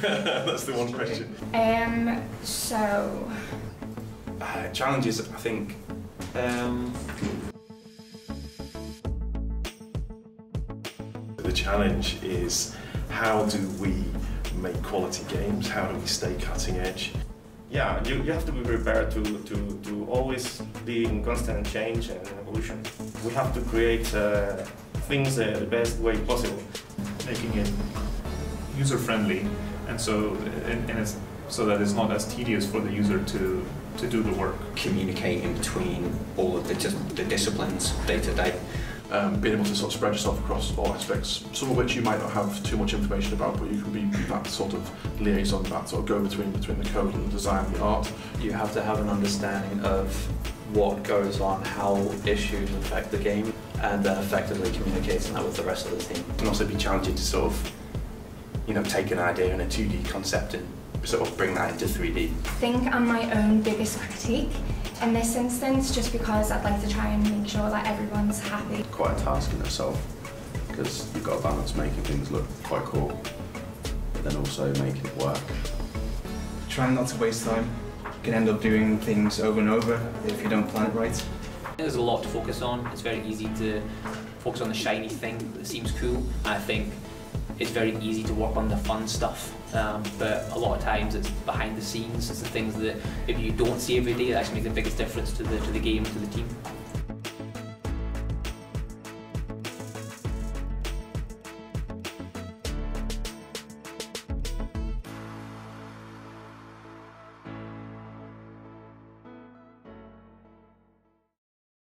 That's the one question. Um, so, Uh, challenges, I think. Um, The challenge is how do we make quality games? How do we stay cutting edge? Yeah, you, you have to be prepared to, to, to always be in constant change and evolution. We have to create uh, things uh, the best way possible. making it user friendly and so and, and it's so that it's not as tedious for the user to to do the work. communicating between all of the, dis- the disciplines day to day. um, being able to sort of spread yourself across all aspects, some of which you might not have too much information about, but you can be that sort of liaison, that sort of go between between the code and the design and the art. you have to have an understanding of what goes on, how issues affect the game, and then effectively communicating that with the rest of the team. it can also be challenging to sort of, you know, take an idea and a 2D concept and sort of bring that into 3D. I think I'm my own biggest critique in this instance, just because I'd like to try and make sure that everyone's happy. quite a task in itself because you've got to balance making things look quite cool, but then also making it work. Trying not to waste time. You can end up doing things over and over if you don't plan it right. There's a lot to focus on. It's very easy to focus on the shiny thing that seems cool. I think it's very easy to work on the fun stuff, um, but a lot of times it's behind the scenes. It's the things that if you don't see every day, that actually makes the biggest difference to the to the game, to the team.